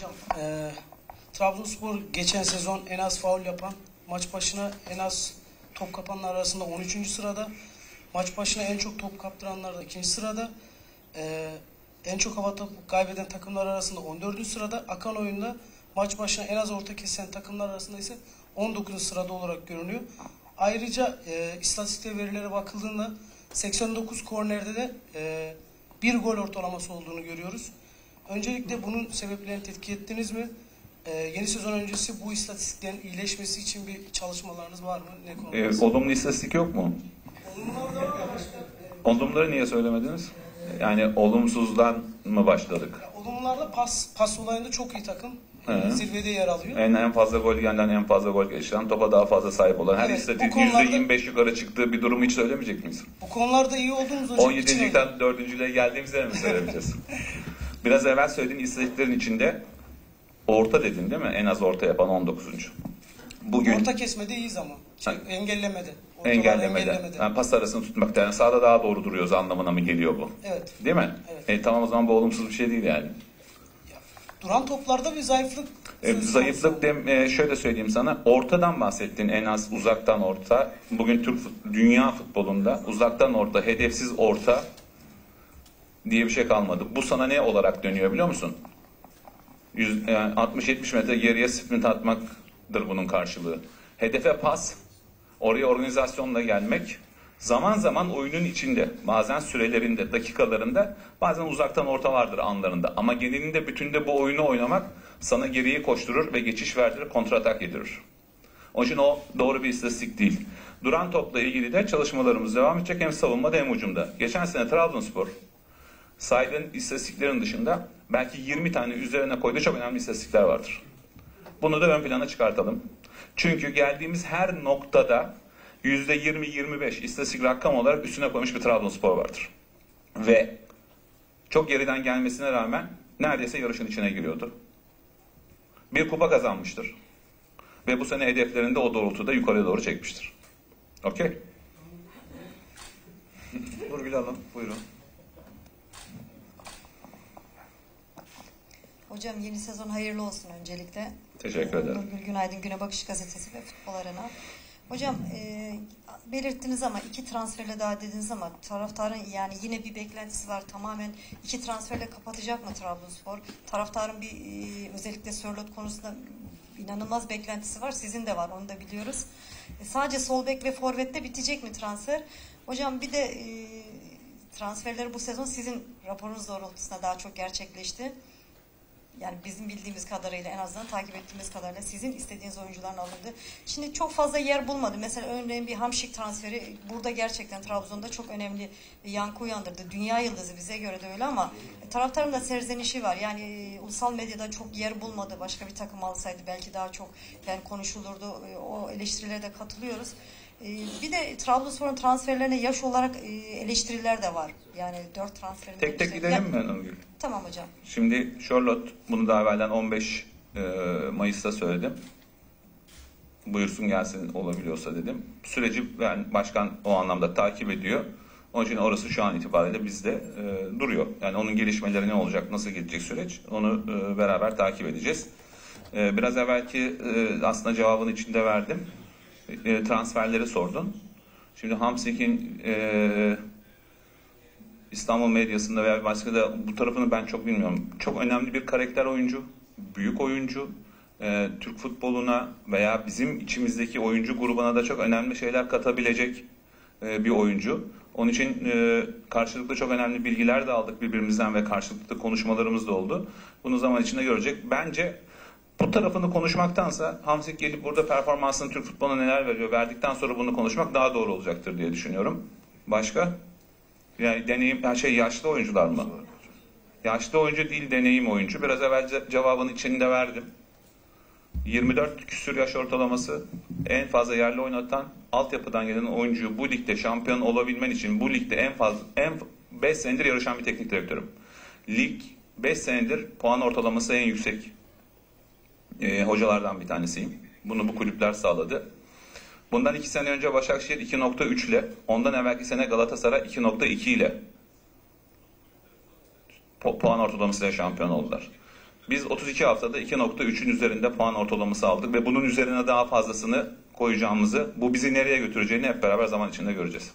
Hocam, e, Trabzonspor geçen sezon en az faul yapan, maç başına en az top kapanlar arasında 13. sırada, maç başına en çok top kaptıranlar da 2. sırada, e, en çok hava topu kaybeden takımlar arasında 14. sırada, akan oyunda maç başına en az orta kesen takımlar arasında ise 19. sırada olarak görünüyor. Ayrıca e, istatistik verilere bakıldığında 89 kornerde de e, bir gol ortalaması olduğunu görüyoruz. Öncelikle bunun sebeplerini tetkik ettiniz mi? Ee, yeni sezon öncesi bu istatistiklerin iyileşmesi için bir çalışmalarınız var mı? Ne konuda? Ee, olumlu istatistik yok mu? Olumları niye söylemediniz? Yani olumsuzdan mı başladık? Olumlarla pas pas olayında çok iyi takım. Hı. Zirvede yer alıyor. En en fazla gol yenen, en fazla gol geçiren, topa daha fazla sahip olan, her Evet, istatistik bu konularda- %25 yukarı çıktığı bir durumu hiç söylemeyecek miyiz? Bu konularda iyi olduğumuz hocam. 17. için ligden 4.lüğe geldiğimizde mi söylemeyeceğiz? Biraz evvel söylediğin istatistiklerin içinde orta dedin değil mi? En az orta yapan 19. Bugün Orta kesmede iyiyiz ama. Şey, Ha. engellemede. Ortalar engellemede, engellemede. yani pas arasını tutmakta, yani sahada daha doğru duruyoruz anlamına mı geliyor bu? Evet. Değil mi? Evet. E, tamam o zaman bu olumsuz bir şey değil yani. Duran toplarda bir zayıflık. E, zayıflık dem, e, şöyle söyleyeyim sana. Ortadan bahsettin en az uzaktan orta. Bugün Türk dünya futbolunda uzaktan orta, hedefsiz orta diye bir şey kalmadı. Bu sana ne olarak dönüyor biliyor musun? Yüz- yani 60-70 metre geriye sprint atmaktır bunun karşılığı. Hedefe pas, oraya organizasyonla gelmek, zaman zaman oyunun içinde, bazen sürelerinde, dakikalarında, bazen uzaktan orta vardır anlarında. Ama genelinde bütünde bu oyunu oynamak sana geriye koşturur ve geçiş verdirir, kontratak yedirir. Onun için o doğru bir istatistik değil. Duran topla ilgili de çalışmalarımız devam edecek hem savunmada hem ucumda. Geçen sene Trabzonspor saydığın istatistiklerin dışında belki 20 tane üzerine koyduğu çok önemli istatistikler vardır. Bunu da ön plana çıkartalım. Çünkü geldiğimiz her noktada %20-25 istatistik rakam olarak üstüne koymuş bir Trabzonspor vardır. Ve çok geriden gelmesine rağmen neredeyse yarışın içine giriyordu. Bir kupa kazanmıştır. Ve bu sene hedeflerinde o doğrultuda yukarıya doğru çekmiştir. Okey? Nurgül Hanım buyurun. Hocam yeni sezon hayırlı olsun öncelikle. Teşekkür ederim. Nurgül Günaydın Güne Bakış Gazetesi ve Futbol Arena. Hocam e, belirttiniz ama iki transferle daha dediniz ama taraftarın yani yine bir beklentisi var. Tamamen iki transferle kapatacak mı Trabzonspor? Taraftarın bir e, özellikle Sörlot konusunda inanılmaz beklentisi var. Sizin de var onu da biliyoruz. E, sadece sol bek ve forvette bitecek mi transfer? Hocam bir de e, transferleri bu sezon sizin raporunuz doğrultusunda daha çok gerçekleşti yani bizim bildiğimiz kadarıyla en azından takip ettiğimiz kadarıyla sizin istediğiniz oyuncuların alındı. Şimdi çok fazla yer bulmadı. Mesela örneğin bir Hamşik transferi burada gerçekten Trabzon'da çok önemli yankı uyandırdı. Dünya yıldızı bize göre de öyle ama taraftarın da serzenişi var. Yani e, ulusal medyada çok yer bulmadı. Başka bir takım alsaydı belki daha çok yani konuşulurdu. E, O eleştirilere de katılıyoruz. E, Bir de Trabzonspor'un transferlerine yaş olarak e, eleştiriler de var. Yani dört transferin Tek tek gidelim mi Nurgül? Tamam hocam. Şimdi Charlotte bunu daha evvelden 15 e, Mayıs'ta söyledim. Buyursun gelsin olabiliyorsa dedim. Süreci yani başkan o anlamda takip ediyor. Onun için orası şu an itibariyle bizde e, duruyor. Yani onun gelişmeleri ne olacak, nasıl gidecek süreç onu e, beraber takip edeceğiz. E, biraz evvelki e, aslında cevabını içinde verdim. E, transferleri sordun. Şimdi Hamsik'in e, İstanbul medyasında veya başka da bu tarafını ben çok bilmiyorum. Çok önemli bir karakter oyuncu, büyük oyuncu. Ee, Türk futboluna veya bizim içimizdeki oyuncu grubuna da çok önemli şeyler katabilecek e, bir oyuncu. Onun için e, karşılıklı çok önemli bilgiler de aldık birbirimizden ve karşılıklı konuşmalarımız da oldu. Bunu zaman içinde görecek. Bence bu tarafını konuşmaktansa Hamsik gelip burada performansını Türk futboluna neler veriyor verdikten sonra bunu konuşmak daha doğru olacaktır diye düşünüyorum. Başka? Yani deneyim, şey yaşlı oyuncular mı? Yaşlı oyuncu değil deneyim oyuncu. Biraz evvel ce- cevabını içinde verdim. 24 küsür yaş ortalaması en fazla yerli oynatan altyapıdan gelen oyuncuyu bu ligde şampiyon olabilmen için bu ligde en fazla en 5 senedir yarışan bir teknik direktörüm. Lig 5 senedir puan ortalaması en yüksek e, hocalardan bir tanesiyim. Bunu bu kulüpler sağladı. Bundan iki sene önce Başakşehir 2.3 ile, ondan evvelki sene Galatasaray 2.2 ile pu- puan ortalamasıyla şampiyon oldular. Biz 32 haftada 2.3'ün üzerinde puan ortalaması aldık ve bunun üzerine daha fazlasını koyacağımızı, bu bizi nereye götüreceğini hep beraber zaman içinde göreceğiz.